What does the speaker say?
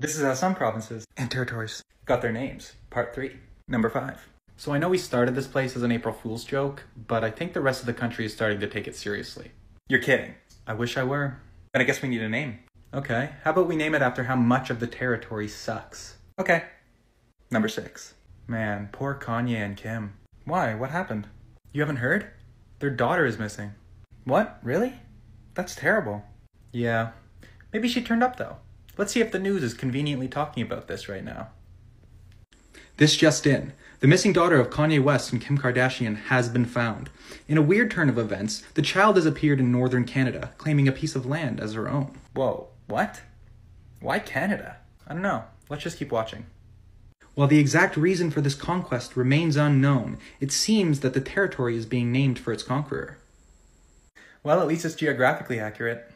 This is how some provinces and territories got their names. Part 3. Number 5. So I know we started this place as an April Fool's joke, but I think the rest of the country is starting to take it seriously. You're kidding. I wish I were. Then I guess we need a name. Okay, how about we name it after how much of the territory sucks? Okay. Number 6. Man, poor Kanye and Kim. Why? What happened? You haven't heard? Their daughter is missing. What? Really? That's terrible. Yeah. Maybe she turned up though. Let's see if the news is conveniently talking about this right now. This just in. The missing daughter of Kanye West and Kim Kardashian has been found. In a weird turn of events, the child has appeared in northern Canada, claiming a piece of land as her own. Whoa, what? Why Canada? I don't know. Let's just keep watching. While the exact reason for this conquest remains unknown, it seems that the territory is being named for its conqueror. Well, at least it's geographically accurate.